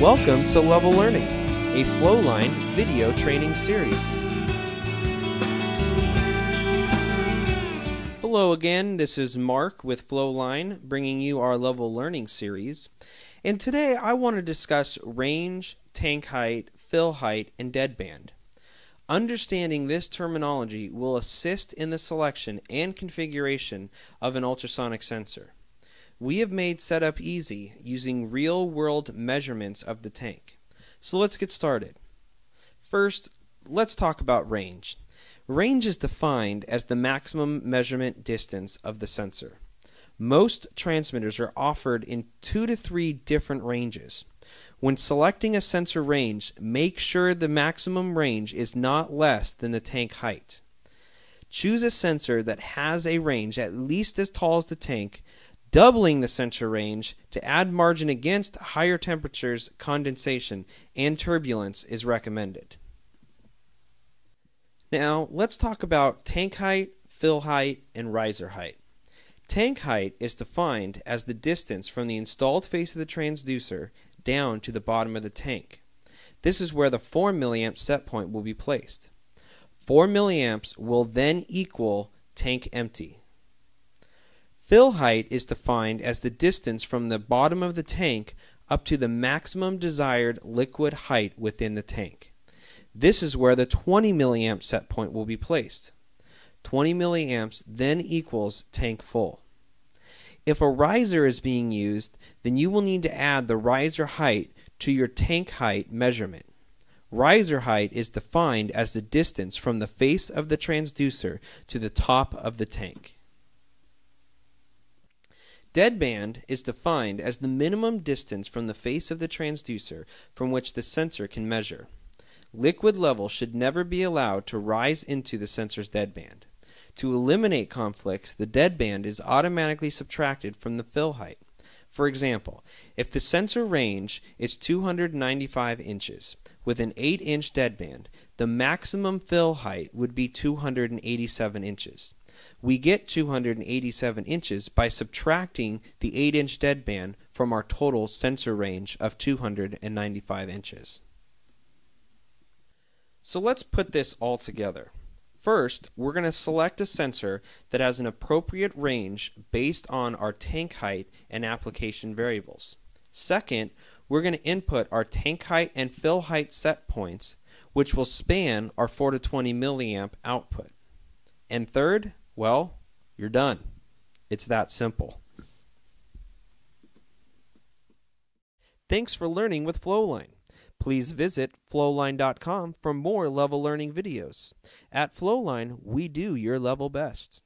Welcome to Level Learning, a Flowline video training series. Hello again, this is Mark with Flowline bringing you our Level Learning series. And today I want to discuss range, tank height, fill height, and deadband. Understanding this terminology will assist in the selection and configuration of an ultrasonic sensor. We have made setup easy using real world measurements of the tank. So let's get started. First, let's talk about range. Range is defined as the maximum measurement distance of the sensor. Most transmitters are offered in two to three different ranges. When selecting a sensor range, make sure the maximum range is not less than the tank height. Choose a sensor that has a range at least as tall as the tank doubling the sensor range to add margin against higher temperatures, condensation, and turbulence is recommended. Now, let's talk about tank height, fill height, and riser height. Tank height is defined as the distance from the installed face of the transducer down to the bottom of the tank. This is where the 4 milliamp set point will be placed. 4 milliamps will then equal tank empty. Fill height is defined as the distance from the bottom of the tank up to the maximum desired liquid height within the tank. This is where the 20 milliamp set point will be placed. 20 milliamps then equals tank full. If a riser is being used, then you will need to add the riser height to your tank height measurement. Riser height is defined as the distance from the face of the transducer to the top of the tank. Deadband is defined as the minimum distance from the face of the transducer from which the sensor can measure. Liquid level should never be allowed to rise into the sensor's deadband. To eliminate conflicts, the deadband is automatically subtracted from the fill height. For example, if the sensor range is 295 inches with an 8 inch deadband, the maximum fill height would be 287 inches. We get 287 inches by subtracting the 8 inch deadband from our total sensor range of 295 inches. So let's put this all together. First, we're going to select a sensor that has an appropriate range based on our tank height and application variables. Second, we're going to input our tank height and fill height set points, which will span our 4 to 20 milliamp output. And third, well, you're done. It's that simple. Thanks for learning with Flowline. Please visit flowline.com for more level learning videos. At Flowline, we do your level best.